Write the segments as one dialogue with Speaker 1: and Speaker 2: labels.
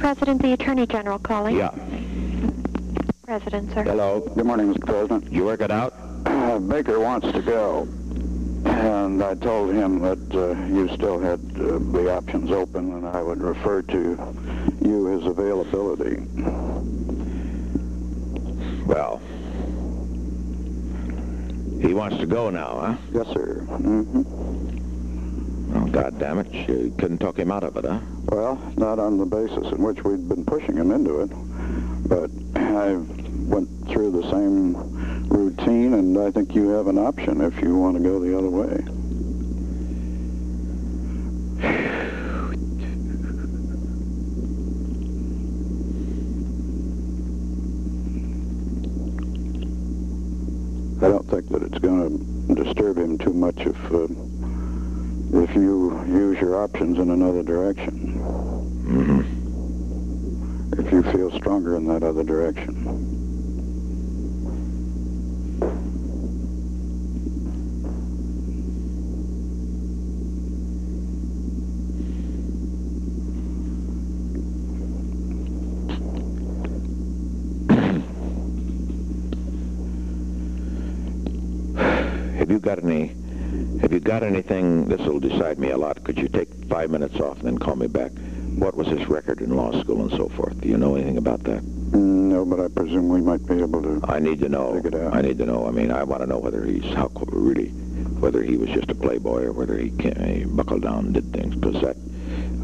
Speaker 1: President, the Attorney General calling.
Speaker 2: Yeah.
Speaker 1: President, sir.
Speaker 2: Hello.
Speaker 3: Good morning, Mr. President.
Speaker 2: You work it out?
Speaker 3: Uh, Baker wants to go, and I told him that uh, you still had uh, the options open, and I would refer to you his availability.
Speaker 2: Well, he wants to go now, huh?
Speaker 3: Yes, sir. hmm
Speaker 2: Oh, God damn it. You couldn't talk him out of it, huh?
Speaker 3: Well, not on the basis in which we'd been pushing him into it, but I went through the same routine, and I think you have an option if you want to go the other way. I don't think that it's going to disturb him too much if uh, if you use your options in another direction.
Speaker 2: Mm-hmm.
Speaker 3: If you feel stronger in that other direction.
Speaker 2: Have you got any, have you got anything, this will decide me a lot. Could you take five minutes off and then call me back? What was his record in law school and so forth? Do you know anything about that?
Speaker 3: No, but I presume we might be able to.
Speaker 2: I need to know.
Speaker 3: Figure it out.
Speaker 2: I need to know. I mean, I want to know whether he's how really, whether he was just a playboy or whether he, can, he buckled down and did things. Because that,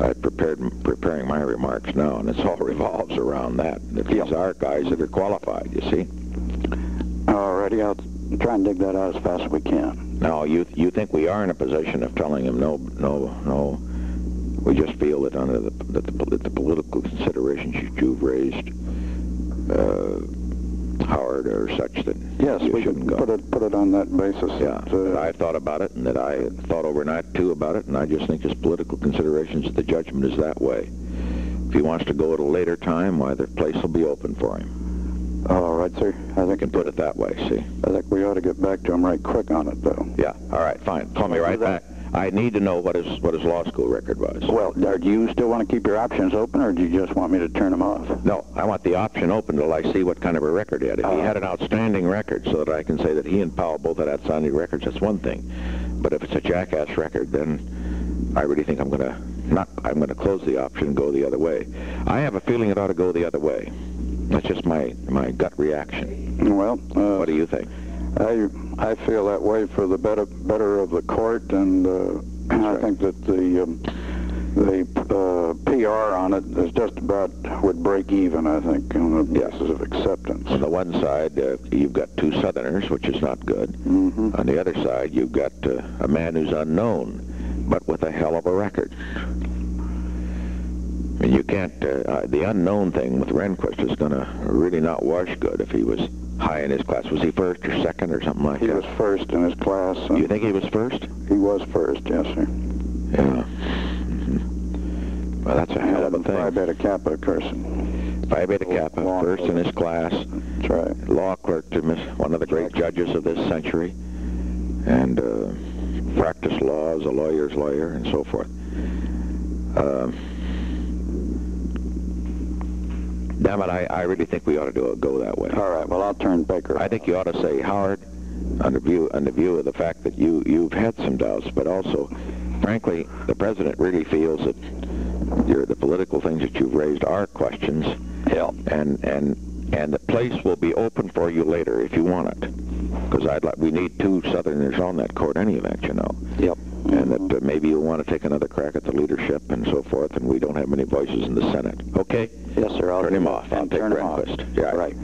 Speaker 2: I prepared preparing my remarks now, and it's all revolves around that. These are guys that are qualified. You see.
Speaker 3: Alrighty, I'll try and dig that out as fast as we can.
Speaker 2: Now, you you think we are in a position of telling him no, no, no? We just feel that under the that the, that the political considerations you've raised, uh, Howard, are such that
Speaker 3: Yes, we
Speaker 2: shouldn't go.
Speaker 3: put it put it on that basis.
Speaker 2: Yeah,
Speaker 3: that, uh,
Speaker 2: that I thought about it, and that I thought overnight too about it, and I just think his political considerations the judgment is that way. If he wants to go at a later time, why the place will be open for him.
Speaker 3: All right, sir. I think
Speaker 2: can put it that way. See?
Speaker 3: I think we ought to get back to him right quick on it, though.
Speaker 2: Yeah. All right. Fine. Call me right back. I need to know what his what his law school record was.
Speaker 3: Well, uh, do you still want to keep your options open, or do you just want me to turn them off?
Speaker 2: No, I want the option open till I see what kind of a record he had. If he
Speaker 3: Uh-huh.
Speaker 2: had an outstanding record so that I can say that he and Powell both had outstanding records, that's one thing. But if it's a jackass record, then I really think I'm going to not. I'm going to close the option and go the other way. I have a feeling it ought to go the other way. That's just my my gut reaction.
Speaker 3: Well, uh,
Speaker 2: What do you think?
Speaker 3: I I feel that way for the better better of the court, and uh, I
Speaker 2: right.
Speaker 3: think that the um, the uh, PR on it is just about would break even. I think on the basis of acceptance.
Speaker 2: On the one side, uh, you've got two Southerners, which is not good.
Speaker 3: hmm
Speaker 2: On the other side, you've got uh, a man who's unknown, but with a hell of a record. I mean, you can't. Uh, uh, the unknown thing with Rehnquist is going to really not wash good if he was high in his class. Was he first or second or something like
Speaker 3: He
Speaker 2: that?
Speaker 3: He was first in his class.
Speaker 2: you think he was first?
Speaker 3: he was first? Yes, sir.
Speaker 2: Yeah. Mhm. Well, that's a hell of a
Speaker 3: thing. Phi. Beta Kappa, Carson.
Speaker 2: Phi Beta Kappa,
Speaker 3: Law
Speaker 2: first in his class,
Speaker 3: That's right.
Speaker 2: law clerk to miss one of the great judges of this century, and uh, practiced law as a lawyer's lawyer and so forth. Um, damn it, I, I really think we ought to do it, go that way.
Speaker 3: All right. Well, I'll turn Baker.
Speaker 2: I think you ought to say, Howard, under view under view of the fact that you you've had some doubts, but also, frankly, the president really feels that your the political things that you've raised are questions,
Speaker 3: Yeah.
Speaker 2: and and and the place will be open for you later if you want it, because I'd like we need two Southerners on that court any event, you know,
Speaker 3: Yep.
Speaker 2: and that uh, maybe you'll want to take another crack at the leadership and so forth, and we don't have many voices in the Senate. Okay,
Speaker 3: Yes, sir. I'll
Speaker 2: turn him off. I'll
Speaker 3: turn him off.
Speaker 2: Yeah.
Speaker 3: Right.